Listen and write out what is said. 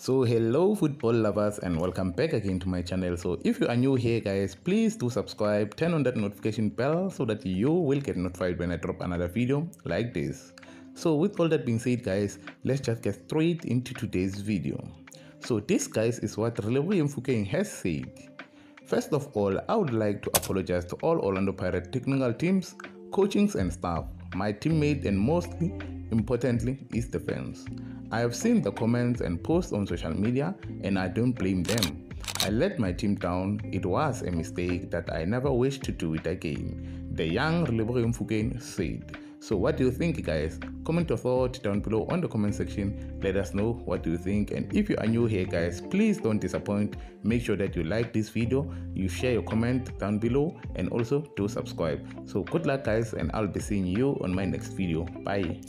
So hello football lovers and welcome back again to my channel. So if you are new here guys, please do subscribe, turn on that notification bell so that you will get notified when I drop another video like this. So with all that being said guys, let's just get straight into today's video. So this guys is what Relebohile Mofokeng has said. First of all, I would like to apologize to all Orlando Pirates technical teams, coachings and staff, my teammate and mostly importantly is the fans. I have seen the comments and posts on social media and I don't blame them. I let my team down. It was a mistake that I never wish to do it again. The young Relebohile Mofokeng said. So what do you think guys? Comment your thought down below on the comment section. Let us know what do you think and if you are new here guys, please don't disappoint. Make sure that you like this video, you share your comment down below and also do subscribe. So good luck guys and I'll be seeing you on my next video. Bye.